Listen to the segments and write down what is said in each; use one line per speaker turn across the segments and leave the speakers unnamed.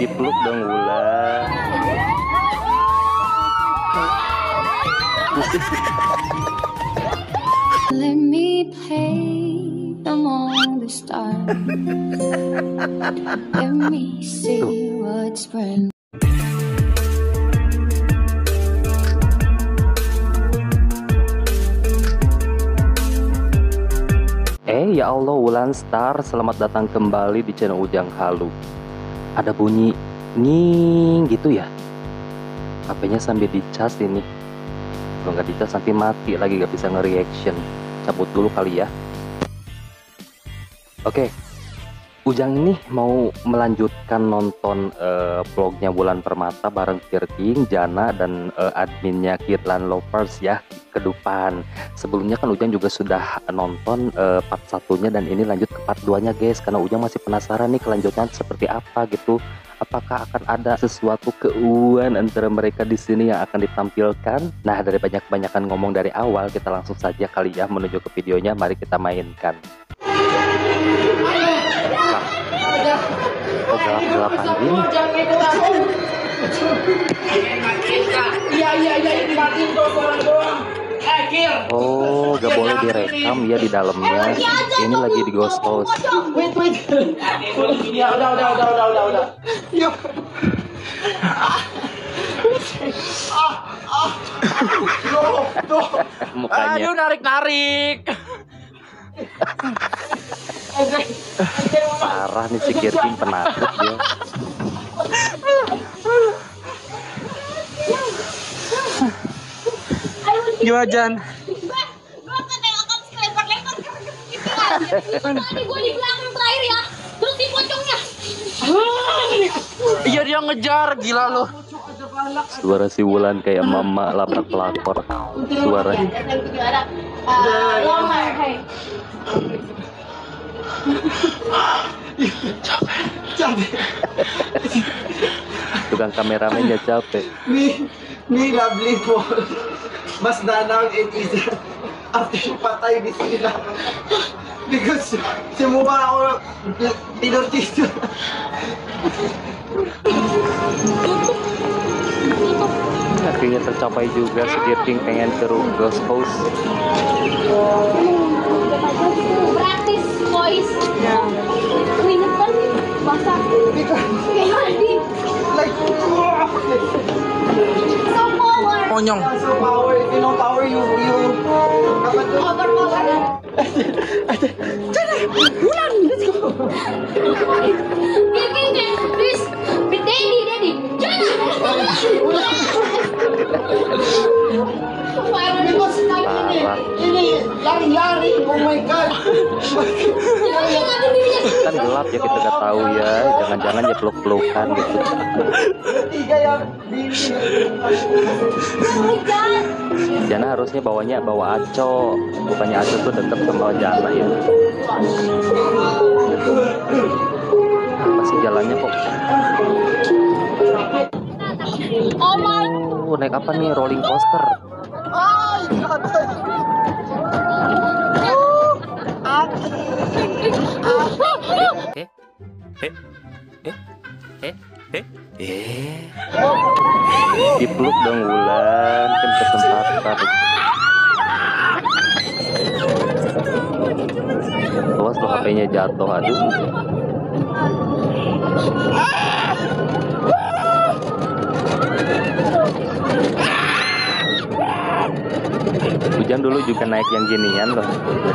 Dipeluk dong Wulan.
Let me play among the stars. Let me see what's brand.
Ya Allah Wulan Star. Selamat datang kembali di channel Ujang Halu. Ada bunyi Nying gitu ya? HP-nya sambil dicas ini. Kalau nggak dicas nanti mati lagi nggak bisa nge-reaction. Cabut dulu kali ya. Oke Ujang ini mau melanjutkan nonton eh, vlognya Bulan Permata bareng Kirking, Jana, dan eh, adminnya Kirlan Lovers ya ke depan. Sebelumnya kan Ujang juga sudah nonton eh, part satunya dan ini lanjut ke part 2 nya guys karena Ujang masih penasaran nih kelanjutan seperti apa gitu. Apakah akan ada sesuatu keuuan antara mereka di sini yang akan ditampilkan? Nah, dari banyak-banyakan ngomong dari awal, kita langsung saja kali ya menuju ke videonya. Mari kita mainkan. Oh.
Iya iya iya ini tuh.
Oh, gak boleh direkam ya di dalamnya. Ini lagi di ghost house.
Wait wait. Ya udah udah udah udah udah udah. Yuk. Ah ah. Loh.
Mukanya.
Aduh narik
Parah nih si Kirking penakut dia.
Gimana Jan?
Tadi gue di belakang terakhir ya, terus di pocongnya.
Iya dia ngejar gila lo.
Suara si Wulan kayak mama labrak pelakor. Suara
Capek.
tukang kameramennya capek.
me, me lovely po. Mas nanang it is after patay ni sila. Because simula ako tinortito.
Akhirnya tercapai juga si Kirking pengen ke ghost house.
Praktis voice. Keringetan basah. Kayak mandi.
Like,
So power.
Monyong.
so power, you know, power you, you, apa to?
Overpower. Gigi
peluk-pelukan gitu. Jana harusnya bawanya bawa Aco. Bukannya Aco tuh deket sama Jana ya. Apa sih jalannya kok?
Oh
naik apa nih? Rolling coaster. Eh? Eh? Eh? Eh? Dipeluk dong Wulan, kan kesempatan. Awas lo HP-nya jatuh, aduh. Hujan dulu juga naik yang ginian loh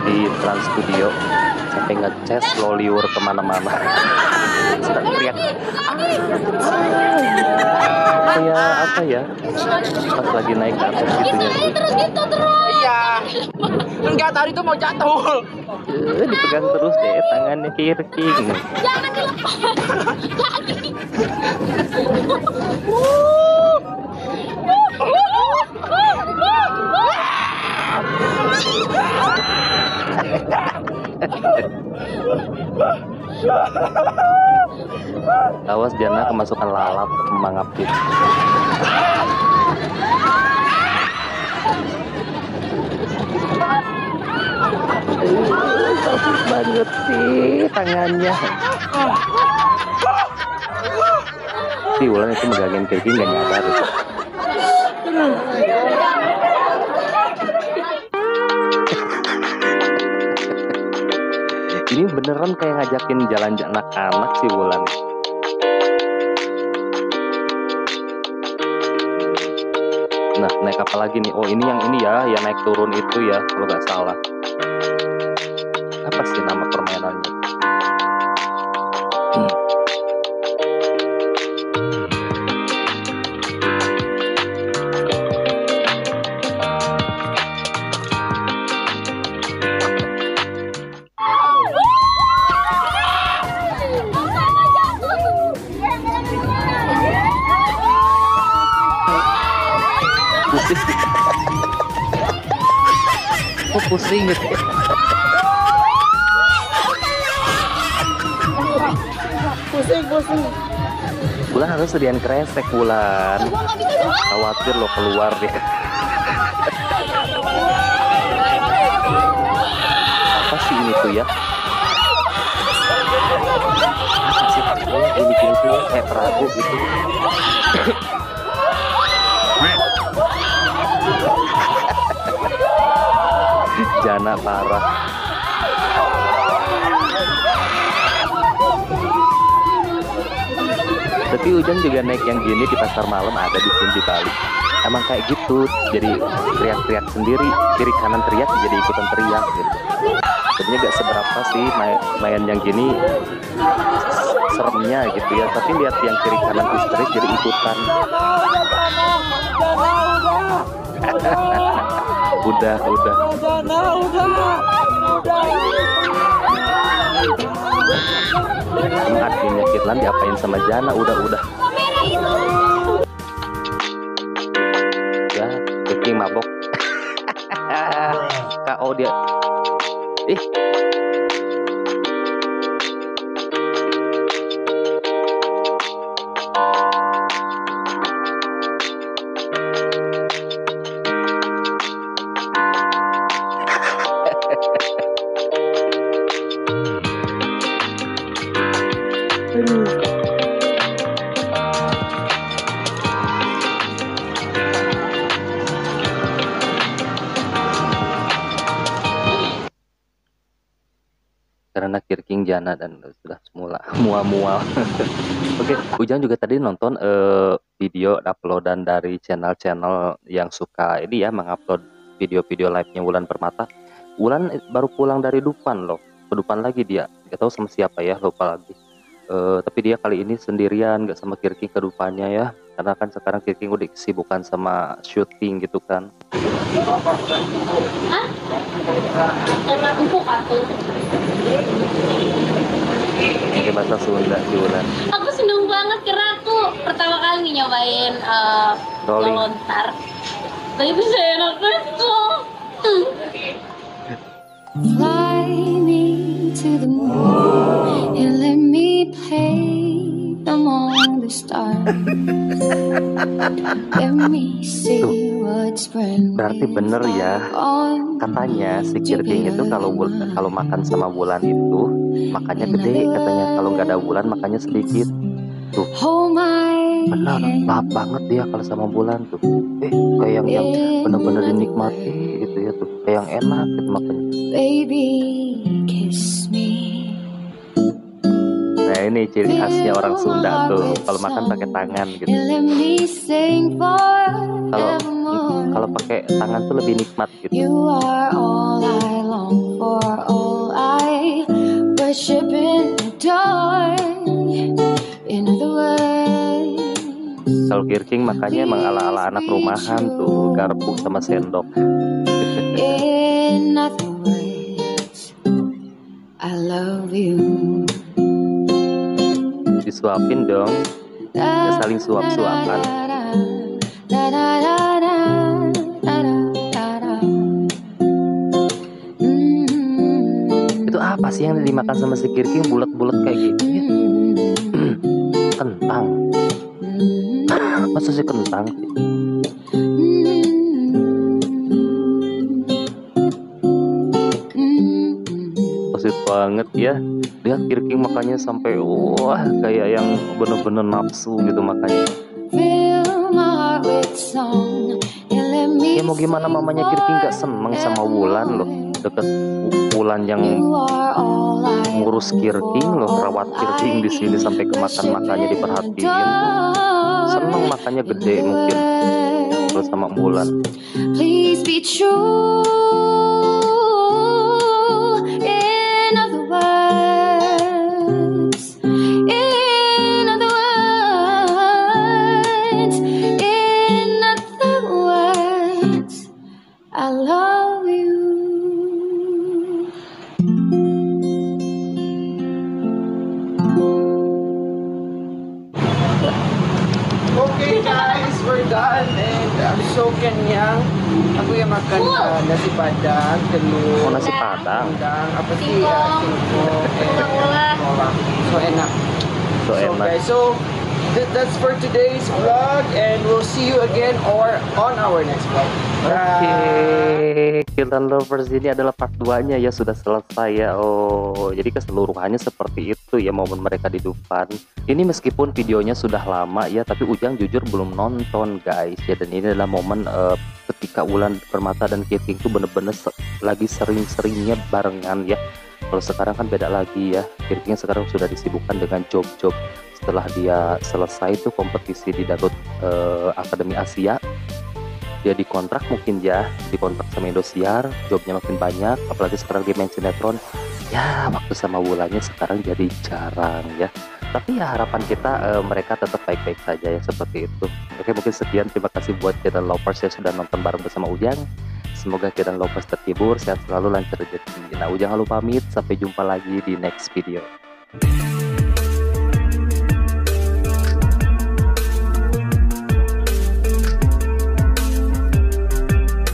di Trans Studio sampai ngecas lo liur ke mana-mana. Teriak kayak apa ya pas lagi naik ke atas gitu ya
Terus gitu terus.
Iya. Enggak tadi tuh mau jatuh.
Eh, dipegang terus deh tangannya kirking
Jangan dilepas. Lagi.
Awas jangan kemasukan lalap kembang api. Sakit gitu. banget sih tangannya. Si Wulan itu megangin kiri nggak nyadar. Beneran kayak ngajakin jalan anak-anak si Wulan. Nah, naik apa lagi nih? Oh, ini yang ini ya, yang naik turun itu ya, kalau nggak salah. Apa sih nama permainannya? Pusing gitu?
Pusing, pusing.
Bulan harus sediain kresek bulan. Khawatir lo keluar deh. Apa sih ini tuh ya? Apa sih? Ini gini tuh ya, kayak perahu gitu. Jana parah. Tapi Ujang juga naik yang gini di pasar malam ada di sini di Bali. Emang kayak gitu, jadi teriak-teriak sendiri, kiri kanan teriak jadi ikutan teriak gitu. Sebenarnya gak seberapa sih main, main yang gini seremnya gitu ya, tapi lihat yang kiri kanan histeris jadi ikutan. udah, udah.
Udah.
Emang adminnya Kitlan diapain sama Jana? Udah, udah. Ya, Viking mabok. KO dia. Ih. Jana dan sudah semula mual-mual. Oke, Ujang juga tadi nonton eh, video uploadan dari channel-channel yang suka ini ya mengupload video-video live-nya Wulan Permata. Wulan baru pulang dari Dupan loh, ke Dupan lagi dia. Gak tahu sama siapa ya, lupa lagi. Eh, tapi dia kali ini sendirian, gak sama Kirking ke Dupannya ya. Karena kan sekarang Kirking udah kesibukan sama syuting gitu kan.
Karena empuk aku.
Pakai bahasa Sunda di Wulan.
Aku seneng banget karena aku pertama kali nih nyobain uh,
Rolling.
lontar. Tapi bisa enak itu.
Fly me to the moon and let me play among the stars. Let me see what's brand
Berarti bener ya, katanya si Kirking itu kalau kalau makan sama bulan itu makannya gede katanya. Kalau nggak ada bulan makannya sedikit. Benar.
hand.
lahap banget dia kalau sama bulan tuh. Eh kayak yang yang bener-bener dinikmati gitu ya tuh. Kayak yang enak gitu makannya.
Baby, kiss me.
Nah ini ciri khasnya orang Sunda tuh kalau makan pakai tangan gitu. kalau kalau pakai tangan tuh lebih nikmat gitu. Kalau Kirking makannya emang ala-ala anak rumahan tuh garpu sama sendok.
In other words, I love you.
Disuapin dong ya saling suap-suapan itu apa sih yang dimakan sama si Kirking bulat-bulat kayak gitu ya? kentang masa sih kentang sih? Banget ya. Lihat Kirking makanya sampai wah kayak yang bener-bener nafsu gitu makanya. Ya mau gimana mamanya Kirking gak seneng sama Wulan loh. Deket Wulan yang ngurus Kirking loh rawat Kirking di sini sampai ke makan makannya diperhatiin. Seneng makannya gede mungkin. Kalau sama Wulan.
So So th- that's for today's vlog and we'll see you again or on our next vlog.
Oke,
Bye.
Kiltan Lovers ini adalah part 2-nya ya sudah selesai ya. Oh, jadi keseluruhannya seperti itu ya momen mereka di Dufan. Ini meskipun videonya sudah lama ya, tapi Ujang jujur belum nonton guys ya. Dan ini adalah momen eh, ketika Wulan Permata dan Kirking tuh bener-bener se- lagi sering-seringnya barengan ya. Kalau sekarang kan beda lagi ya. Kirking sekarang sudah disibukkan dengan job-job. Setelah dia selesai tuh kompetisi di Dangdut eh, Akademi Asia. Dia dikontrak mungkin ya dikontrak sama Indosiar jobnya makin banyak apalagi sekarang dia main sinetron. Ya waktu sama Wulannya sekarang jadi jarang ya. Tapi ya harapan kita eh, mereka tetap baik-baik saja ya seperti itu. Oke mungkin sekian. Terima kasih buat kita lovers yang sudah nonton bareng bersama Ujang semoga kita lovers terhibur sehat selalu lancar rezeki. Nah Ujang lalu pamit sampai jumpa lagi di next video